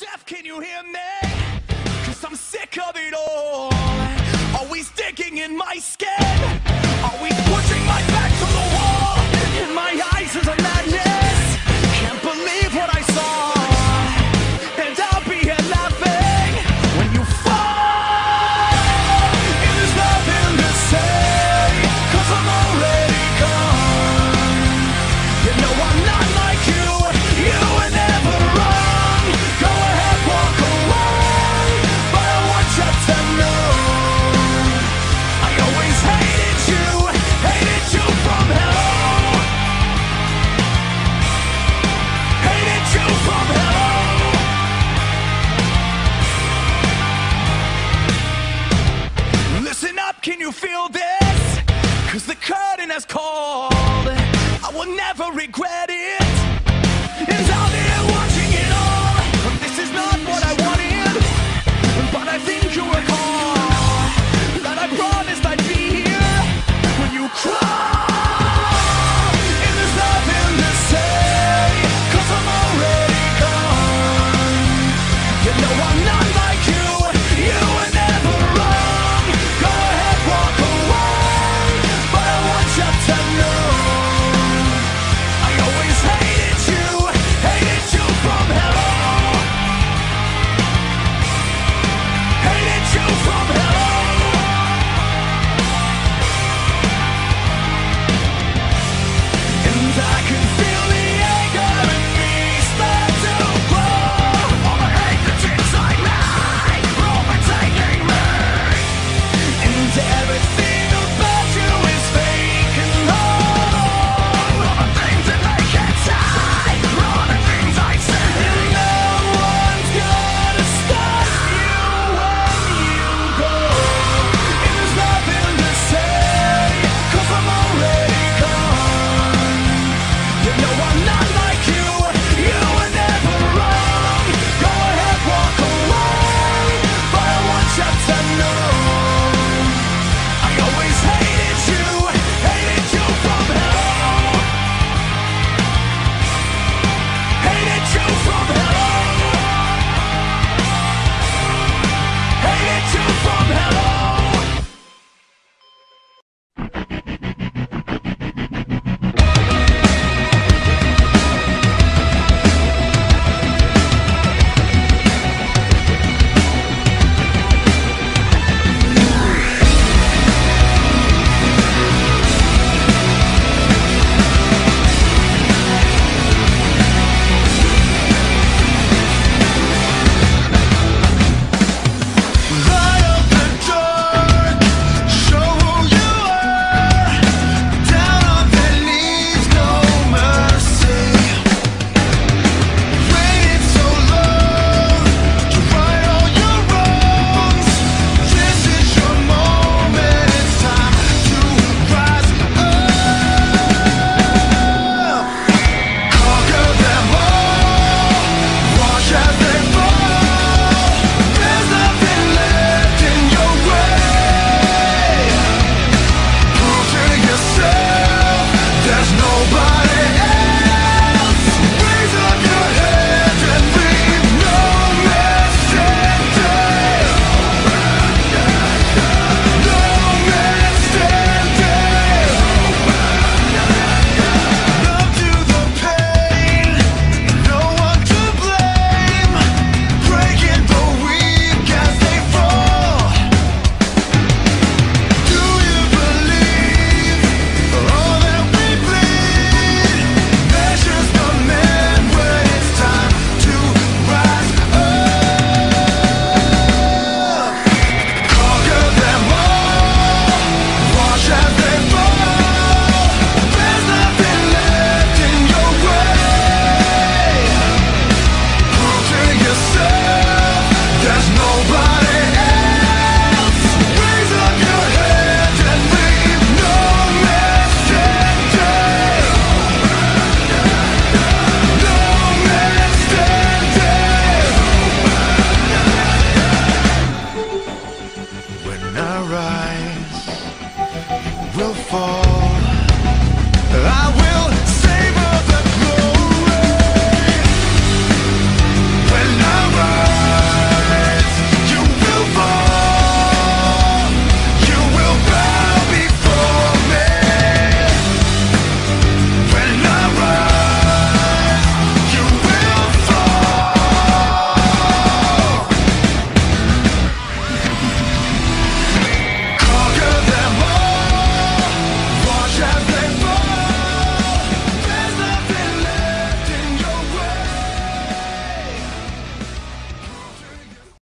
deaf? Can you hear me? Cause I'm sick of it all. Always digging in my skin. Always pushing my back Can you feel this? Cause the curtain has called. I will never regret will fall.